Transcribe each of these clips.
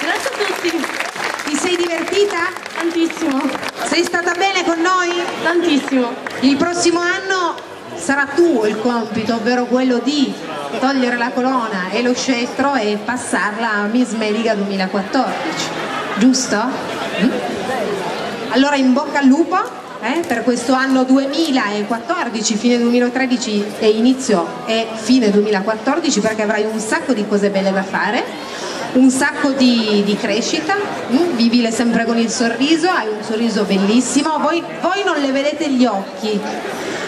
Grazie a tutti. Ti sei divertita? Tantissimo. Sei stata bene con noi? Tantissimo. Il prossimo anno sarà tuo il compito, ovvero quello di togliere la corona e lo scettro e passarla a Miss Medica 2014, giusto? Mm? Allora in bocca al lupo eh, per questo anno 2014, fine 2013 e inizio e fine 2014 perché avrai un sacco di cose belle da fare un sacco di, di crescita, mm? vivile sempre con il sorriso, hai un sorriso bellissimo, voi, voi non le vedete gli occhi,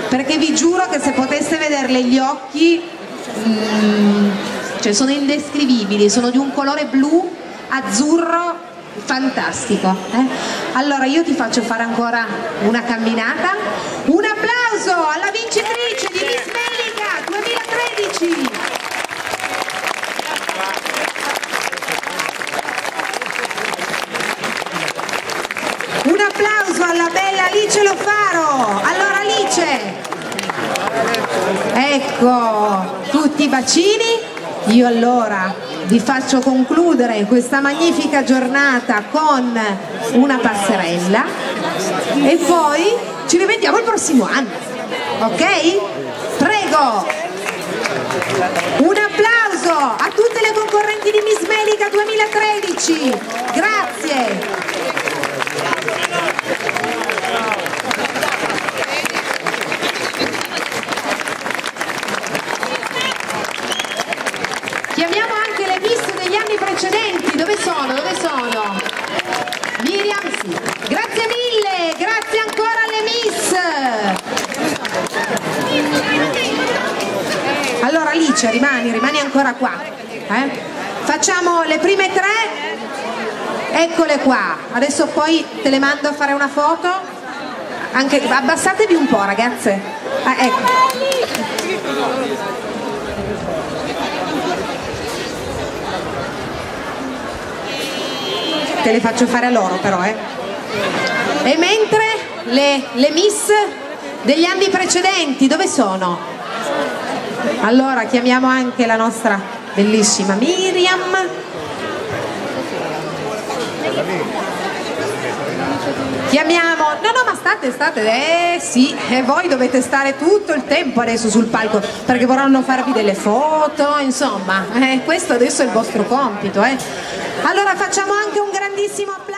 perché vi giuro che se poteste vederle gli occhi, mm, cioè sono indescrivibili, sono di un colore blu, azzurro, fantastico. eh. Allora io ti faccio fare ancora una camminata, un applauso alla vincitrice di Miss Melica 2013! Un applauso alla bella Alice Lofaro. Allora Alice, ecco tutti i bacini. Io allora vi faccio concludere questa magnifica giornata con una passerella e poi ci rivediamo il prossimo anno. Ok? Prego! Un applauso a tutte le concorrenti di Miss Melica 2013. Grazie. Chiamiamo anche le miss degli anni precedenti, dove sono? Dove sono? Miriam, sì. Grazie mille, grazie ancora alle miss. Allora Alice, rimani, rimani ancora qua. eh? Facciamo le prime tre, eccole qua. Adesso poi te le mando a fare una foto. Anche, abbassatevi un po' ragazze. Ah, ecco. te le faccio fare a loro però eh. e mentre le, le miss degli anni precedenti dove sono? Allora chiamiamo anche la nostra bellissima Miriam chiamiamo no no ma state state eh sì e voi dovete stare tutto il tempo adesso sul palco perché vorranno farvi delle foto insomma eh, questo adesso è il vostro compito eh. allora facciamo anche un grandissimo applauso